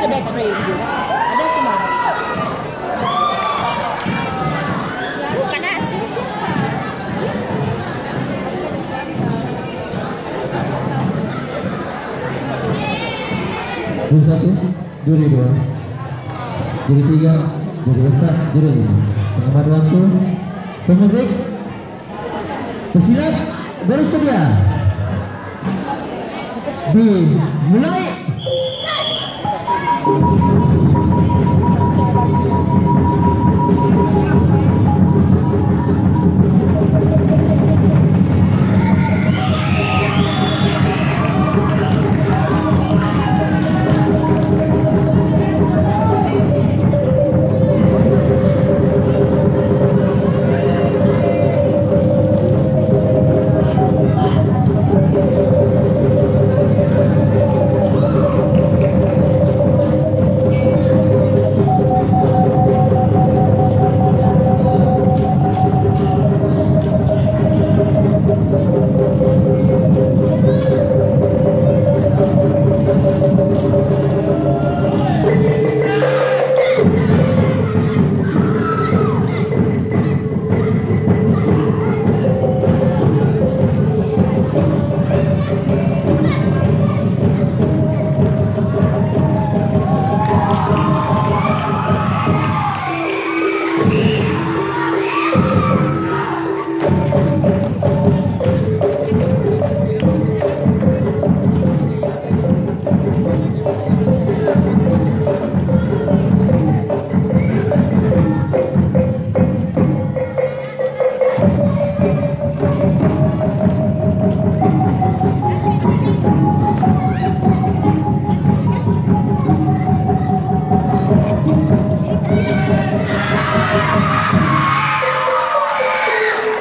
catering. Ada semua. Juri satu, juri dua, juri tiga, juri empat, juri lima. Pengamat waktu, pemusik, pesilat bersedia. Dimulai. Thank you.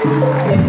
Obrigado.